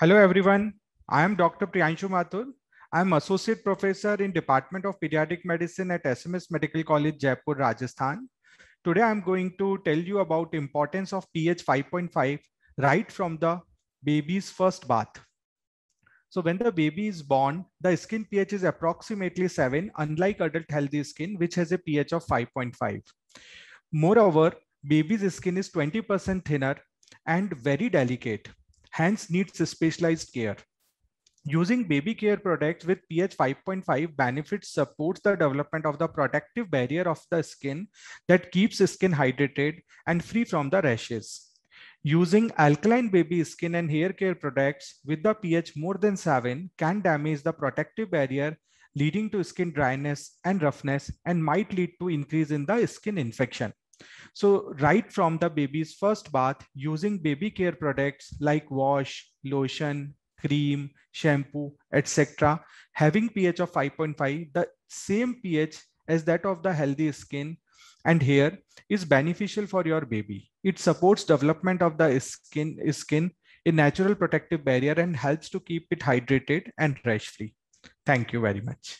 Hello, everyone. I am Dr. Priyanshu Mathur. I am Associate Professor in Department of Pediatric Medicine at SMS Medical College, Jaipur, Rajasthan. Today, I'm going to tell you about importance of pH 5.5 right from the baby's first bath. So when the baby is born, the skin pH is approximately 7, unlike adult healthy skin, which has a pH of 5.5. Moreover, baby's skin is 20% thinner and very delicate, hence needs a specialized care. Using baby care products with pH 5.5 benefits supports the development of the protective barrier of the skin that keeps skin hydrated and free from the rashes. Using alkaline baby skin and hair care products with the pH more than 7 can damage the protective barrier leading to skin dryness and roughness and might lead to increase in the skin infection. So right from the baby's first bath, using baby care products like wash, lotion, cream, shampoo, etc. having pH of 5.5, the same pH as that of the healthy skin and hair is beneficial for your baby. It supports development of the skin, skin a natural protective barrier and helps to keep it hydrated and rash free. Thank you very much.